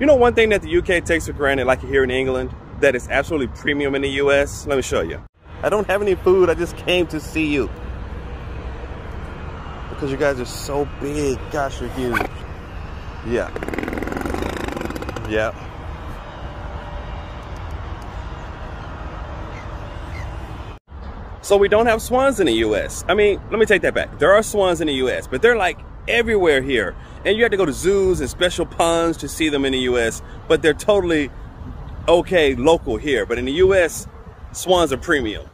You know one thing that the UK takes for granted, like here in England, that is absolutely premium in the US? Let me show you. I don't have any food, I just came to see you. Because you guys are so big. Gosh, you're huge. Yeah. Yeah. So we don't have swans in the US. I mean, let me take that back. There are swans in the US, but they're like everywhere here. And you have to go to zoos and special ponds to see them in the US, but they're totally okay local here. But in the US, swans are premium.